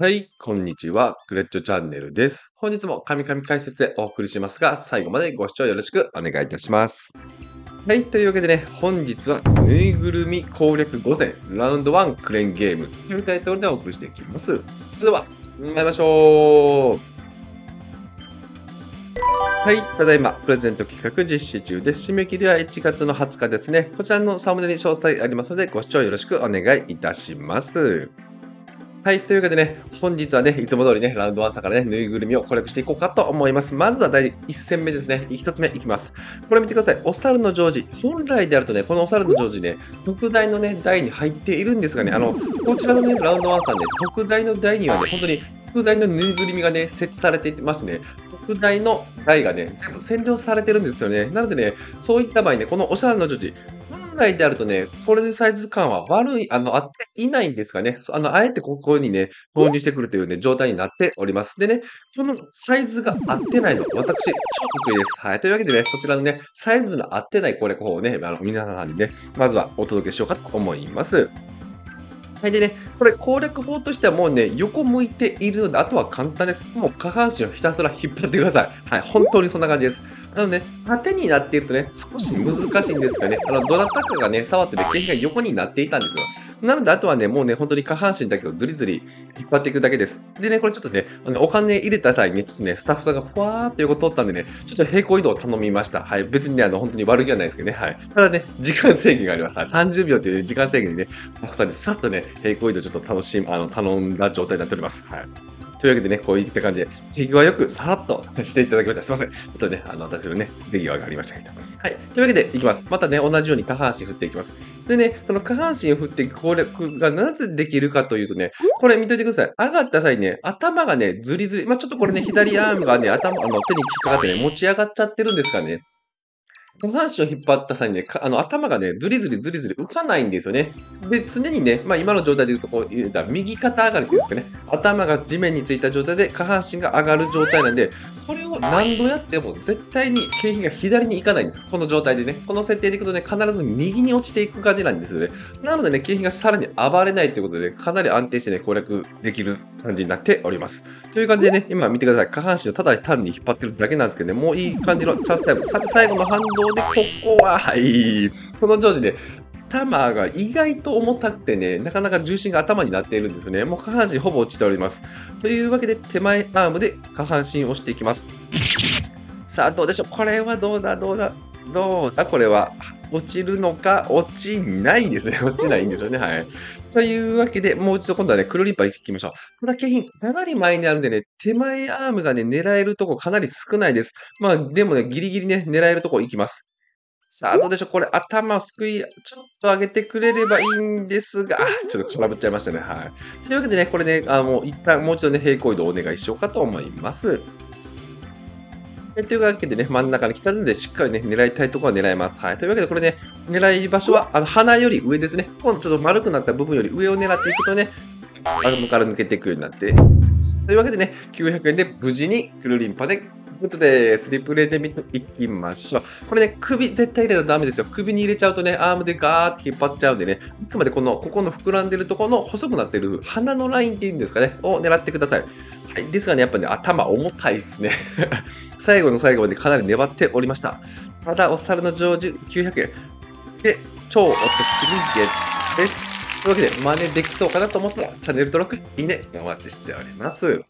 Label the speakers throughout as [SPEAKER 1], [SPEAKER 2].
[SPEAKER 1] はい、こんにちは。クレッチョチャンネルです。本日も神々解説でお送りしますが、最後までご視聴よろしくお願いいたします。はい、というわけでね、本日はぬいぐるみ攻略5戦ラウンド1クレーンゲームというタイトルでお送りしていきます。それでは、参りましょう。はい、ただいま、プレゼント企画実施中です。締め切りは1月の20日ですね。こちらのサムネに詳細ありますので、ご視聴よろしくお願いいたします。はい。というわけでね、本日はね、いつも通りね、ラウンド1さからね、ぬいぐるみをコレクしていこうかと思います。まずは第1戦目ですね。1つ目いきます。これ見てください。お猿のジョージ。本来であるとね、このお猿のジョージね、特大のね、台に入っているんですがね、あの、こちらのね、ラウンド1さんね、特大の台にはね、本当に特大のぬいぐるみがね、設置されていますね。特大の台がね、全部占領されてるんですよね。なのでね、そういった場合ね、このおしゃれのジョージ、本来であるとね、これでサイズ感は悪い、あの、あっていないんですがね、あの、あえてここにね、購入してくるというね、状態になっております。でね、そのサイズが合ってないの、私、超得意です。はい。というわけでね、そちらのね、サイズの合ってない攻略法をね、あの、皆さんにね、まずはお届けしようかと思います。はい。でね、これ攻略法としてはもうね、横向いているので、あとは簡単です。もう下半身をひたすら引っ張ってください。はい。本当にそんな感じです。なので、ね、縦になっているとね、少し難しいんですがね、あの、どなたかがね、触ってて、景品が横になっていたんですよ。なので、あとはね、もうね、本当に下半身だけをずりずり引っ張っていくだけです。でね、これちょっとね、あのお金入れた際に、ね、ちょっとね、スタッフさんがふわーっと横通ったんでね、ちょっと平行移動を頼みました。はい。別にね、あの、本当に悪気はないですけどね。はい。ただね、時間制限があります。はい30秒っていう時間制限にね、スタッフさんにさっとね、平行移動ちょっと楽しみ、あの、頼んだ状態になっております。はい。というわけでね、こういった感じで、手際よくさらっとしていただきました。すいません。ちょっとね、あの、私のね、手際がありましたけど。はい。というわけで、いきます。またね、同じように下半身振っていきます。でね、その下半身を振っていく攻略がなぜできるかというとね、これ見といてください。上がった際にね、頭がね、ずりずり、まあ、ちょっとこれね、左アームがね、頭、あの、手に引っかかってね、持ち上がっちゃってるんですかね。下半身を引っ張った際にね、あの頭がね、ずりずりずりずり浮かないんですよね。で、常にね、まあ今の状態で言うと、こう言うたら右肩上がりっていうんですかね。頭が地面についた状態で下半身が上がる状態なんで、これを何度やっても絶対に景品が左に行かないんです。この状態でね。この設定でいくとね、必ず右に落ちていく感じなんですよね。なのでね、景品がさらに暴れないということで、ね、かなり安定してね、攻略できる感じになっております。という感じでね、今見てください。下半身をただ単に引っ張ってるだけなんですけどね、もういい感じのチャンスタイム。さて最後の反動で、ここは、はい。このジョージで、頭が意外と重たくてね、なかなか重心が頭になっているんですね。もう下半身ほぼ落ちております。というわけで、手前アームで下半身を押していきます。さあ、どうでしょうこれはどうだどうだどうだこれは。落ちるのか落ちないですね。落ちないんですよね。はい。というわけで、もう一度今度はね、黒リッパー行きましょう。ただ景品、かなり前にあるんでね、手前アームがね、狙えるとこかなり少ないです。まあ、でもね、ギリギリね、狙えるとこ行きます。さあ、どうでしょうこれ、頭をすくい、ちょっと上げてくれればいいんですが、あちょっと空振っちゃいましたね。はい。というわけでね、これね、あもう一旦もう一度ね、平行移動お願いしようかと思います。というわけでね、真ん中に来たので、しっかりね、狙いたいところは狙えます。はい。というわけで、これね、狙い場所は、あの、鼻より上ですね。今度ちょっと丸くなった部分より上を狙っていくとね、アームから抜けていくようになって。というわけでね、900円で無事にクルリンパで、ということで、スリプレイで見ていきましょう。これね、首絶対入れたらダメですよ。首に入れちゃうとね、アームでガーって引っ張っちゃうんでね、あくまでこの、ここの膨らんでるところの細くなってる鼻のラインっていうんですかね、を狙ってください。はい。ですがね、やっぱね、頭重たいですね。最後の最後までかなり粘っておりました。ただ、お猿の常時900円。で、超お得にゲットです。というわけで、真似できそうかなと思ったら、チャンネル登録、いいね、お待ちしております。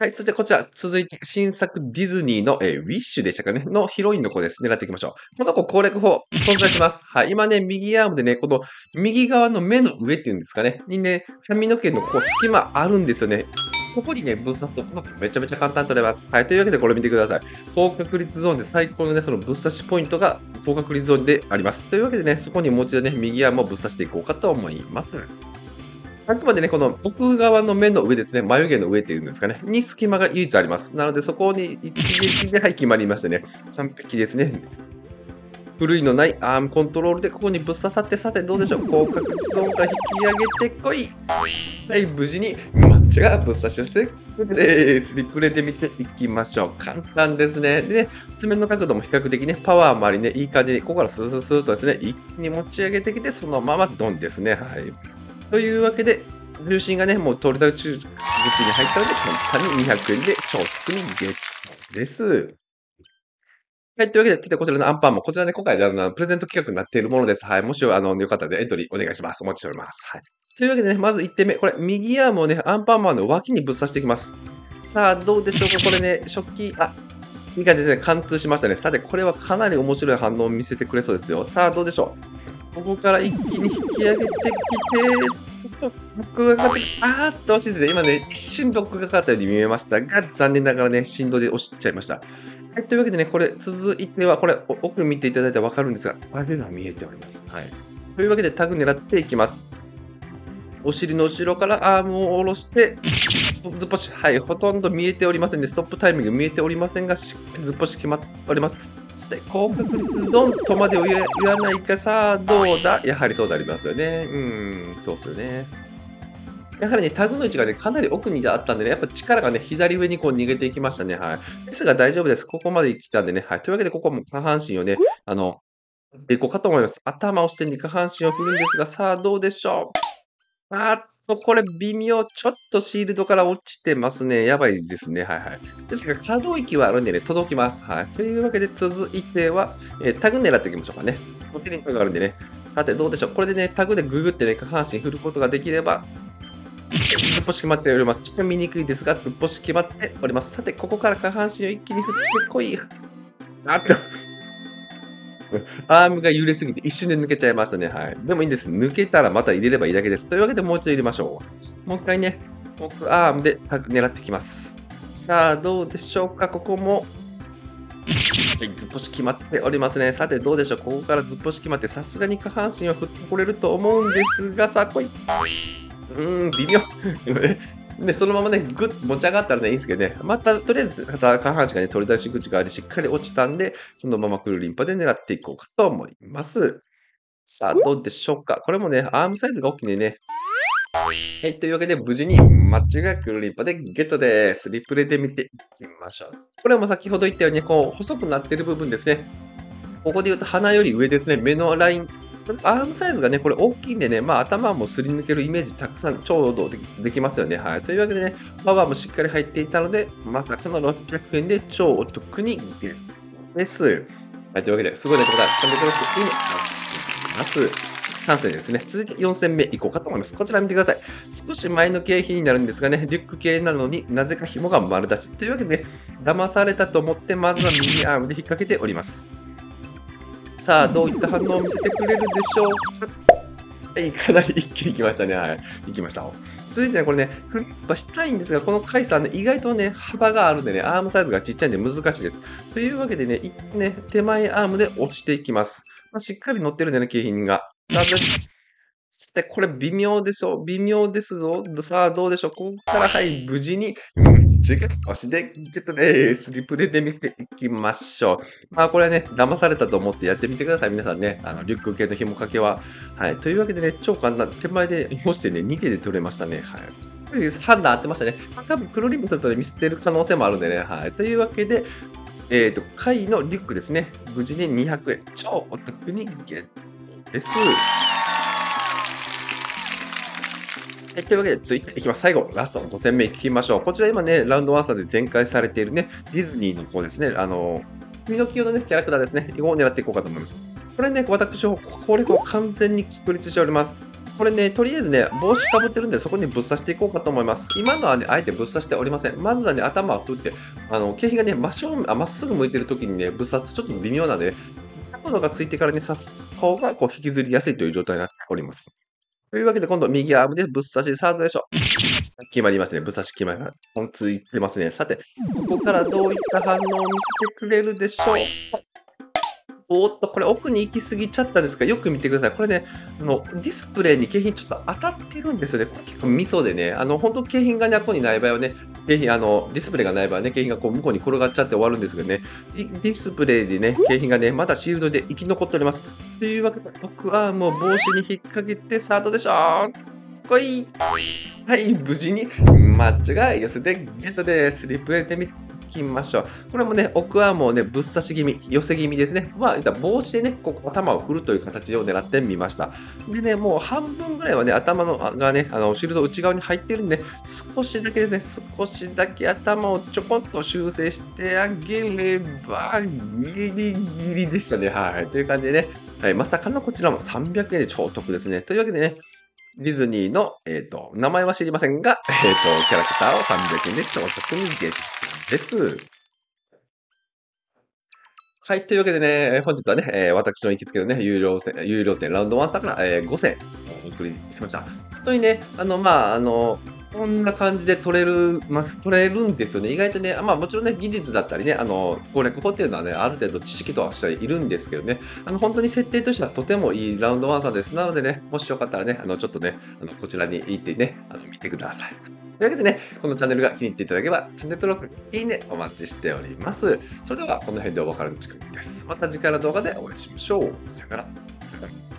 [SPEAKER 1] はい。そしてこちら、続いて、新作ディズニーの、えーウィッシュでしたかね、のヒロインの子です。狙っていきましょう。この子攻略法、存在します。はい。今ね、右アームでね、この右側の目の上っていうんですかね、にね、髪の毛のこう隙間あるんですよね。ここにね、ぶっ刺すと、このめちゃめちゃ簡単に取れます。はい。というわけで、これ見てください。高確率ゾーンで最高のね、そのぶっ刺しポイントが高確率ゾーンであります。というわけでね、そこにもう一度ね、右アームをぶっ刺していこうかと思います。あくまでね、この奥側の目の上ですね、眉毛の上っていうんですかね、に隙間が唯一あります。なので、そこに一撃で、はい、決まりましてね、完璧ですね。狂いのないアームコントロールでここにぶっ刺さって、さてどうでしょう高確率音が引き上げてこいはい、無事にマッチがぶっ刺してで、スローリプレイで見ていきましょう。簡単ですね。でね、爪の角度も比較的ね、パワーもありね、いい感じに、ここからスースースーとですね、一気に持ち上げてきて、そのままドンですね。はい。というわけで、重心がね、もう取り出し口に入ったので、簡単に200円で超速にゲットです。はい。というわけで、こちらのアンパンも、こちらね、今回、あの、プレゼント企画になっているものです。はい。もし、あの、よかったらエントリーお願いします。お待ちしております。はい。というわけでね、まず1点目。これ、右アームをね、アンパンマンの脇にぶっ刺していきます。さあ、どうでしょうか？これね、食器、あ、いい感じですね。貫通しましたね。さて、これはかなり面白い反応を見せてくれそうですよ。さあ、どうでしょう？ここから一気に引き上げてきて、僕がかかって、あーっと惜しいですね。今ね、一瞬ロックがかかったように見えましたが、残念ながらね、振動で押しちゃいました。はい、というわけでね、これ、続いては、これ、奥見ていただいたらわかるんですが、タグが見えております。はい。というわけで、タグ狙っていきます。お尻の後ろからアームを下ろして、ずっぽし、はい、ほとんど見えておりませんね。ストップタイミング見えておりませんが、しっかりずっぽし決まっております。そして、高確率ドンとまでを言わないか、さあ、どうだ？やはりそうなりますよね。うん、そうっすよね。やはりね、タグの位置がね、かなり奥にあったんでね、やっぱ力がね、左上にこう逃げていきましたね。はい。ですが大丈夫です。ここまで来たんでね。はい。というわけで、ここも下半身をね、あの、いこうかと思います。頭をして下半身を振るんですが、さあ、どうでしょう？あっと、これ微妙。ちょっとシールドから落ちてますね。やばいですね。はいはい。ですが、可動域はあるんでね、届きます。はい。というわけで、続いては、えー、タグ狙っていきましょうかね。お尻にタグがあるんでね。さて、どうでしょうこれでね、タグでググってね、下半身振ることができれば、突っぽし決まっております。ちょっと見にくいですが、突っぽし決まっております。さて、ここから下半身を一気に振ってこい。あっと。アームが揺れすぎて一瞬で抜けちゃいましたね。はい。でもいいんです。抜けたらまた入れればいいだけです。というわけでもう一度入れましょう。もう一回ね、僕アームで狙ってきます。さあ、どうでしょうか？ここも。はい、ずっぽし決まっておりますね。さて、どうでしょう？ここからずっぽし決まって、さすがに下半身は振ってこれると思うんですが、さあ、来い。うーん、微妙。で、そのままね、ぐっと持ち上がったらね、いいんですけどね、また、とりあえず、下半身がね、取り出し口側でしっかり落ちたんで、そのままクルリンパで狙っていこうかと思います。さあ、どうでしょうか。これもね、アームサイズが大きいんでね。はい、というわけで、無事にマッチがクルリンパでゲットです。リプレイで見ていきましょう。これも先ほど言ったように、こう、細くなってる部分ですね。ここで言うと鼻より上ですね。目のラインアームサイズがね、これ大きいんでね、まあ頭もすり抜けるイメージたくさんちょうどできますよね。はい。というわけでね、パワーもしっかり入っていたので、まさかの600円で超お得にゲットです。はい。というわけで、すごいね、これチャンネル登録、いいね、お願いします。3戦ですね。続いて4戦目いこうかと思います。こちら見てください。少し前の景品になるんですがね、リュック系なのになぜか紐が丸出し。というわけでね、騙されたと思って、まずは右アームで引っ掛けております。さあ、どういった反応を見せてくれるでしょうか？はい、かなり一気に来ましたね。はい。行きました。続いてね、これね、フリップしたいんですが、このカイさんね、意外とね、幅があるんでね、アームサイズがちっちゃいんで難しいです。というわけでね、ね手前アームで落ちていきます。まあ、しっかり乗ってるんでね、景品が。さあ、です。で、これ微妙でしょ微妙ですぞ。さあ、どうでしょうここから、はい、無事に、違う押しで、ちょっとね、スリプレで見ていきましょう。まあ、これはね、騙されたと思ってやってみてください。皆さんね、あの、リュック系の紐掛けは。はい。というわけでね、超簡単。手前で押してね、2手で取れましたね。はい。判断合ってましたね。多分、黒リムするとね、ミスってる可能性もあるんでね。はい。というわけで、えっ、ー、と、貝のリュックですね。無事に200円。超お得にゲットです。はい、というわけで、続いていきます。最後、ラストの5戦目いきましょう。こちら今ね、ラウンドワンサーで展開されているね、ディズニーの方ですね、あの、ピノキオのね、キャラクターですね、を狙っていこうかと思います。これね、私、これを完全に確立しております。これね、とりあえずね、帽子かぶってるんで、そこにぶっ刺していこうかと思います。今のはね、あえてぶっ刺しておりません。まずはね、頭を振って、あの、景品がね、真正面、あ、まっすぐ向いてる時にね、ぶっ刺すとちょっと微妙なんで、角度がついてからに刺す方が、こう、引きずりやすいという状態になっております。というわけで、今度、右アームでぶっ刺し、サードでしょ。決まりますね。ぶっ刺し決まります。ついてますね。さて、ここからどういった反応を見せてくれるでしょうおっと、これ奥に行き過ぎちゃったんですが、よく見てください。これね、あの、ディスプレイに景品ちょっと当たってるんですよね。これ結構ミソでね、あの、本当景品がね、こにない場合はね、景品、あの、ディスプレイがない場合ね、景品がこう向こうに転がっちゃって終わるんですけどね、ディスプレイでね、景品がね、まだシールドで生き残っております。というわけで、僕はもう帽子に引っ掛けてスタートでしょ来いはい、無事にマッチが寄せてゲットです。リプレイで見てきましょう。これもね、奥はもうね、ぶっ刺し気味、寄せ気味ですね。まあ、言った帽子でね、ここ頭を振るという形を狙ってみました。でね、もう半分ぐらいはね、頭のがね、あの、シールド内側に入ってるんで、少しだけですね、少しだけ頭をちょこっと修正してあげれば、ギリギリでしたね。はい。という感じでね、はい、まさかのこちらも300円で超お得ですね。というわけでね、ディズニーの、えっ、と、名前は知りませんが、えっ、と、キャラクターを300円で朝食にゲットです。はい。というわけでね、本日はね、えー私の行きつけのね、有料店、有料店ラウンドワンスターから、えー5戦お送りしました。本当にね、あの、まあ、あの、こんな感じで取れる、ます、取れるんですよね。意外とね、まあもちろんね、技術だったりね、あの、攻略法っていうのはね、ある程度知識とはしているんですけどね、あの、本当に設定としてはとてもいいラウンドワンサーです。なのでね、もしよかったらね、あの、ちょっとね、あの、こちらに行ってね、あの、見てください。というわけでね、このチャンネルが気に入っていただければ、チャンネル登録、いいね、お待ちしております。それでは、この辺でお別れの時間です。また次回の動画でお会いしましょう。さよなら。さよなら。